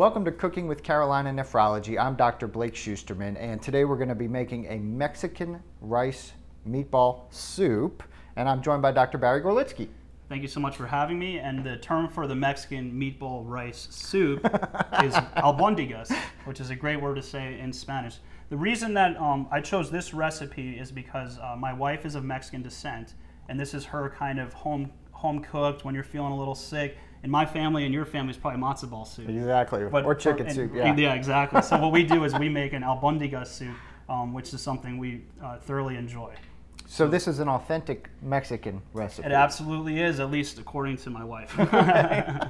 Welcome to Cooking with Carolina Nephrology. I'm Dr. Blake Shusterman, and today we're going to be making a Mexican rice meatball soup, and I'm joined by Dr. Barry Gorlitsky. Thank you so much for having me. And the term for the Mexican meatball rice soup is albondigas, which is a great word to say in Spanish. The reason that um, I chose this recipe is because uh, my wife is of Mexican descent, and this is her kind of home home cooked when you're feeling a little sick. In my family and your family is probably matzo ball soup. Exactly, But or chicken and- soup, yeah. Yeah, exactly. So what we do is we make an albondigas soup, um, which is something we uh, thoroughly enjoy. So this is an authentic Mexican recipe. It absolutely is, at least according to my wife.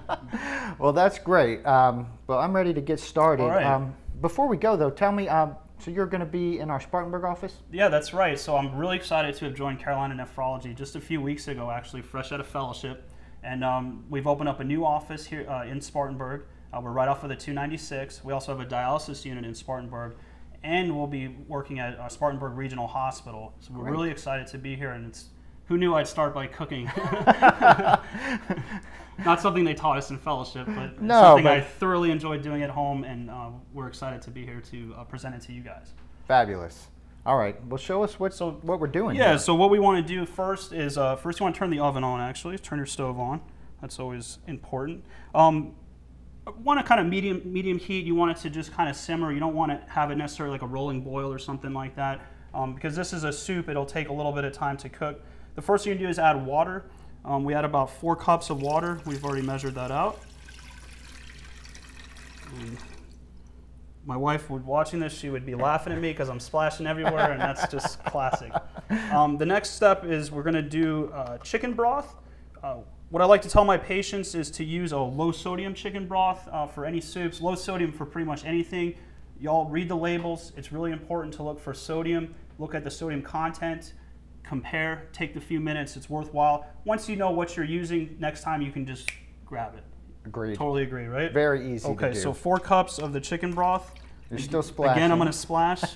Well, that's great. Um, well, I'm ready to get started. All right. Um, before we go, though, tell me, um, so you're going to be in our Spartanburg office? Yeah, that's right. So I'm really excited to have joined Carolina Nephrology just a few weeks ago, actually, fresh out of fellowship. And um, we've opened up a new office here uh, in Spartanburg. Uh, we're right off of the 296. We also have a dialysis unit in Spartanburg. And we'll be working at uh, Spartanburg Regional Hospital. So we're Great. really excited to be here. And it's who knew I'd start by cooking? Not something they taught us in fellowship, but No, something but- I thoroughly enjoyed doing at home. And uh, we're excited to be here to uh, present it to you guys. Fabulous. All right. Well, show us what, So- what we're doing. Yeah, here. so what we want to do first is uh, first you want to turn the oven on. Actually, turn your stove on. That's always important. Um, want to kind of medium medium heat. You want it to just kind of simmer. You don't want to have it necessarily like a rolling boil or something like that. Um, because this is a soup, it'll take a little bit of time to cook. The first thing you do is add water. Um, we add about four cups of water. We've already measured that out. And my wife would watching this, she would be laughing at me because I'm splashing everywhere, and that's just classic. Um, the next step is we're going to do uh, chicken broth. Uh, what I like to tell my patients is to use a low sodium chicken broth uh, for any soups, low sodium for pretty much anything. Y'all read the labels. It's really important to look for sodium, look at the sodium content, compare, take the few minutes. It's worthwhile. Once you know what you're using, next time you can just grab it. Agreed. Totally agree, right? Very easy Okay, to do. so four cups of the chicken broth. You're still splashing. Again, I'm going to splash.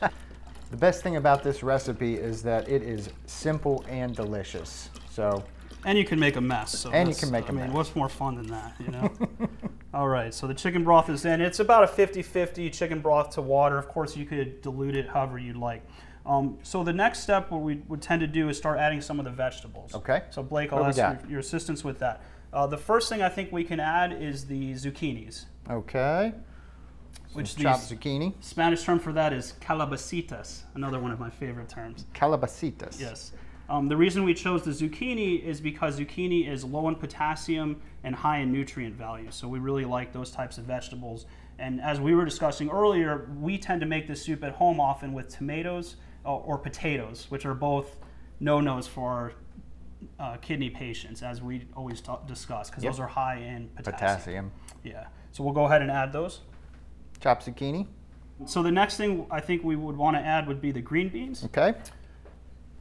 The best thing about this recipe is that it is simple and delicious. So, and you can make a mess. So And you can make a I mean, mess. what's more fun than that, you know? All right, so the chicken broth is in. It's about a 50-50 chicken broth to water. Of course, you could dilute it however you'd like. Um, so the next step, what we would tend to do is start adding some of the vegetables. Okay. So Blake, I'll we ask your, your assistance with that. Uh, the first thing I think we can add is the zucchinis, okay. which Some chopped zucchini. Spanish term for that is calabacitas, another one of my favorite terms. Calabacitas. Yes. Um, the reason we chose the zucchini is because zucchini is low in potassium and high in nutrient value. So we really like those types of vegetables. And as we were discussing earlier, we tend to make this soup at home often with tomatoes uh, or potatoes, which are both no-nos for our uh, kidney patients, as we always ta- discuss, because Yep. those are high in potassium. Potassium. Yeah. So we'll go ahead and add those. Chopped zucchini. So the next thing I think we would want to add would be the green beans. Okay.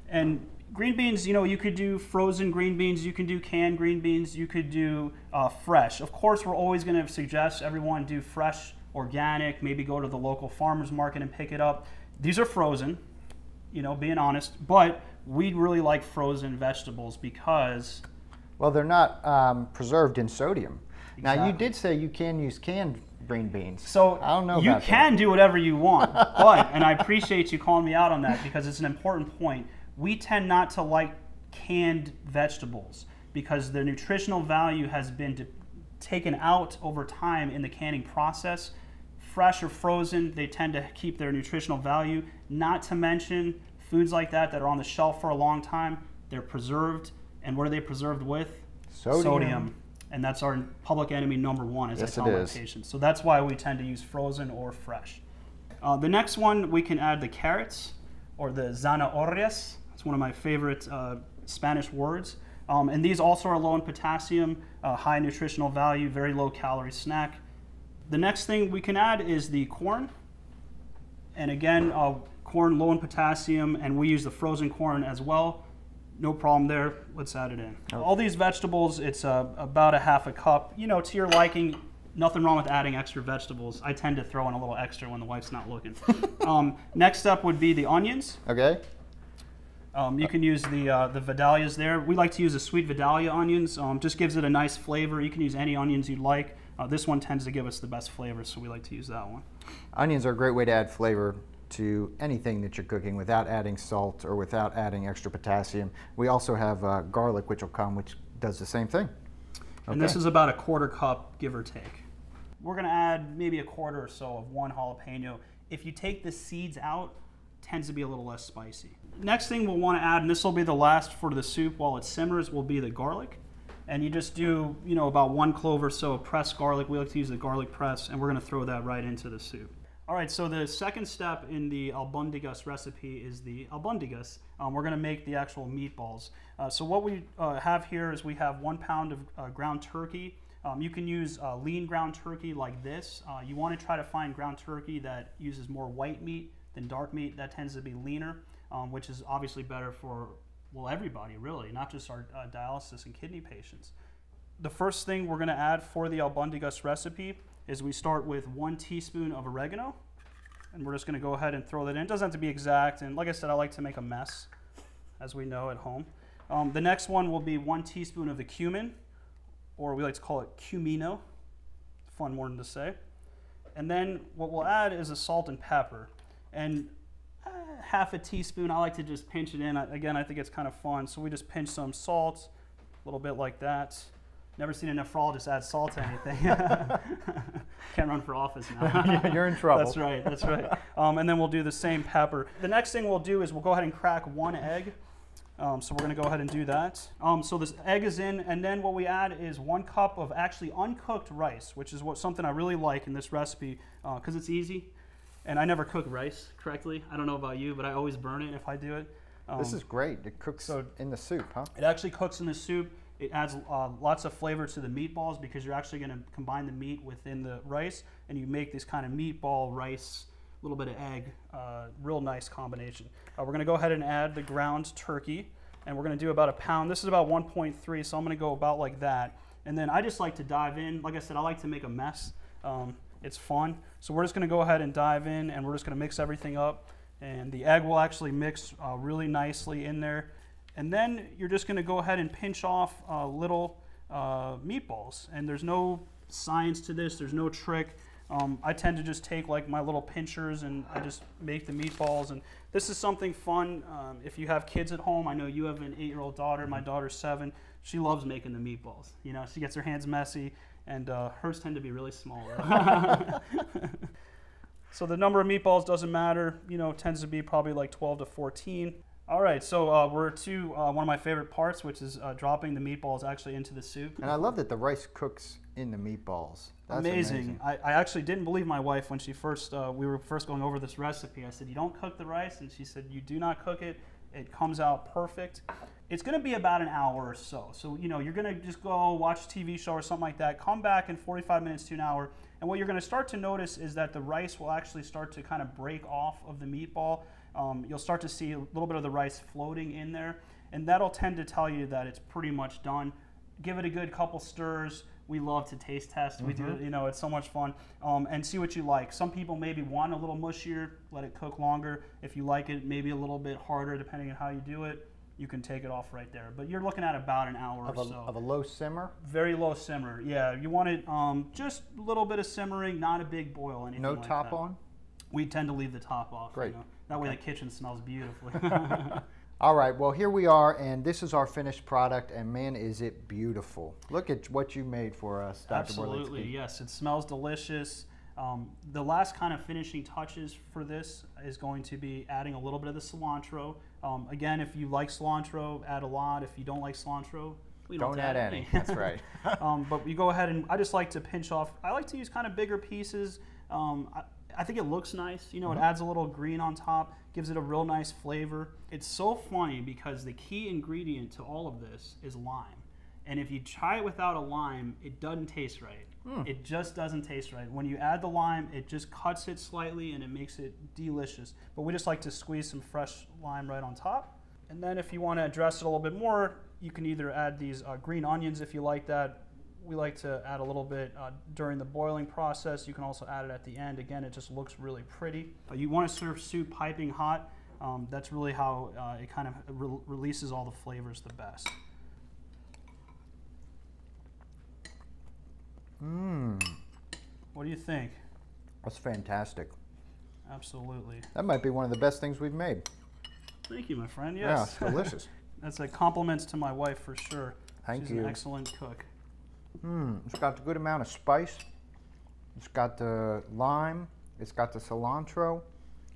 And green beans, you know, you could do frozen green beans, you can do canned green beans, you could do uh, fresh. Of course, we're always going to suggest everyone do fresh, organic, maybe go to the local farmer's market and pick it up. These are frozen, you know, being honest, but we really like frozen vegetables because Well, they're not um, preserved in sodium. Now, you did say you can use canned green beans. So I don't know You about that. can do whatever you want, but and I appreciate you calling me out on that because it's an important point. We tend not to like canned vegetables because their nutritional value has been taken out over time in the canning process. Fresh or frozen, they tend to keep their nutritional value. Not to mention foods like that that are on the shelf for a long time, they're preserved. And what are they preserved with? Sodium. And that's our public enemy number one, as Yes, I it tell my is. patients. So that's why we tend to use frozen or fresh. Uh, the next one, we can add the carrots or the zanahorias. It's one of my favorite uh, Spanish words. Um, and these also are low in potassium, uh, high nutritional value, very low calorie snack. The next thing we can add is the corn. And again, uh, corn low in potassium, and we use the frozen corn as well. No problem there. Let's add it in. All these vegetables, it's uh, about a half a cup. You know, to your liking. Nothing wrong with adding extra vegetables. I tend to throw in a little extra when the wife's not looking. um, next up would be the onions. Okay. Um, you can use the uh, the Vidalias there. We like to use the sweet Vidalia onions. Um, just gives it a nice flavor. You can use any onions you'd like. Uh, this one tends to give us the best flavor, so we like to use that one. Onions are a great way to add flavor to anything that you're cooking without adding salt or without adding extra potassium. We also have uh, garlic, which will come, which does the same thing. And this is about a quarter cup, give or take. We're gonna add maybe a quarter or so of one jalapeno. If you take the seeds out, tends to be a little less spicy. Next thing we'll wanna add, and this will be the last for the soup while it simmers, will be the garlic. And you just do, you know, about one clove or so of pressed garlic. We like to use the garlic press, and we're gonna throw that right into the soup. All right, so the second step in the albondigas recipe is the albondigas. Um, we're gonna make the actual meatballs. Uh, so what we uh, have here is we have one pound of uh, ground turkey. Um, you can use uh, lean ground turkey like this. Uh, you wanna try to find ground turkey that uses more white meat than dark meat. That tends to be leaner, um, which is obviously better for, well, everybody really, not just our uh, dialysis and kidney patients. The first thing we're gonna add for the albondigas recipe is we start with one teaspoon of oregano, and we're just gonna go ahead and throw that in. It doesn't have to be exact, and like I said, I like to make a mess, as we know at home. Um, the next one will be one teaspoon of the cumin, or we like to call it cumino. Fun word to say. And then what we'll add is a salt and pepper. And uh, half a teaspoon, I like to just pinch it in. I, again, I think it's kind of fun. So we just pinch some salt, a little bit like that. Never seen a nephrologist add salt to anything. Can't run for office now. You're in trouble. That's right, that's right. Um, and then we'll do the same pepper. The next thing we'll do is we'll go ahead and crack one egg. Um, so we're gonna go ahead and do that. Um, so this egg is in, and then what we add is one cup of actually uncooked rice, which is what something I really like in this recipe because uh, it's easy. And I never cook rice correctly. I don't know about you, but I always burn it if I do it. this is great. It cooks so in the soup, huh? It actually cooks in the soup. It adds uh, lots of flavor to the meatballs because you're actually going to combine the meat within the rice, and you make this kind of meatball rice, a little bit of egg, uh, real nice combination. Uh, we're going to go ahead and add the ground turkey, and we're going to do about a pound. This is about 1.3, so I'm going to go about like that. And then I just like to dive in. Like I said, I like to make a mess. Um, it's fun. So we're just going to go ahead and dive in, and we're just going to mix everything up. And the egg will actually mix uh, really nicely in there. And then you're just going to go ahead and pinch off uh, little uh, meatballs. And there's no science to this, there's no trick. Um, I tend to just take like my little pinchers and I just make the meatballs. And this is something fun. Um, if you have kids at home, I know you have an eight year old daughter, my daughter's seven. She loves making the meatballs. You know, she gets her hands messy, and uh, hers tend to be really small. so the number of meatballs doesn't matter. You know, tends to be probably like 12 to 14. All right, so uh, we're to uh, one of my favorite parts, which is uh, dropping the meatballs actually into the soup. And I love that the rice cooks in the meatballs. That's amazing. amazing. I, I, actually didn't believe my wife when she first uh, we were first going over this recipe. I said, "You don't cook the rice," and she said, "You do not cook it. It comes out perfect." It's going to be about an hour or so. So you know you're going to just go watch a TV show or something like that. Come back in 45 minutes to an hour, and what you're going to start to notice is that the rice will actually start to kind of break off of the meatball um, you'll start to see a little bit of the rice floating in there, and that'll tend to tell you that it's pretty much done. Give it a good couple stirs. We love to taste test. Mm-hmm. We do, mm-hmm. you know, it's so much fun. Um, and see what you like. Some people maybe want a little mushier, let it cook longer. If you like it, maybe a little bit harder, depending on how you do it you can take it off right there. But you're looking at about an hour of or a, so. Of a low simmer? Very low simmer, yeah. You want it um, just a little bit of simmering, not a big boil, anything No like top that. on? We tend to leave the top off. Great. You know? That way okay. the kitchen smells beautifully. All right, well, here we are, and this is our finished product, and man, is it beautiful. Look at what you made for us, Dr. Absolutely, yes. It smells delicious. Um, the last kind of finishing touches for this is going to be adding a little bit of the cilantro. Um, again, if you like cilantro, add a lot. If you don't like cilantro, we don't, don't add, add, any. That's right. um, but you go ahead and I just like to pinch off. I like to use kind of bigger pieces. Um, I, I think it looks nice. You know, mm-hmm. it adds a little green on top, gives it a real nice flavor. It's so funny because the key ingredient to all of this is lime. And if you try it without a lime, it doesn't taste right. Mm. It just doesn't taste right. When you add the lime, it just cuts it slightly and it makes it delicious. But we just like to squeeze some fresh lime right on top. And then if you want to dress it a little bit more, you can either add these uh, green onions if you like that, we like to add a little bit uh, during the boiling process. You can also add it at the end. Again, it just looks really pretty. Uh, you want to serve soup piping hot. Um, that's really how uh, it kind of re releases all the flavors the best. Mmm, What do you think? that's fantastic. Absolutely. That might be one of the best things we've made. Thank you, my friend. Yeah, Yes. it's delicious. That's a compliment to my wife for sure. Thank She's you. an excellent cook. Mmm, it's got a good amount of spice. It's got the lime. It's got the cilantro.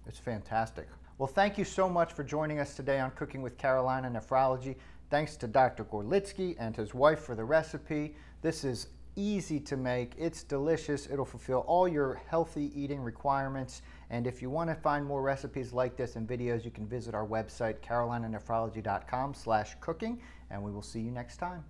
It's fantastic. Well, thank you so much for joining us today on Cooking with Carolina Nephrology. Thanks to Dr. Gorlitsky and his wife for the recipe. This is easy to make. It's delicious. It'll fulfill all your healthy eating requirements. And if you want to find more recipes like this and videos, you can visit our website, carolinanephrology.com slash cooking. And we will see you next time.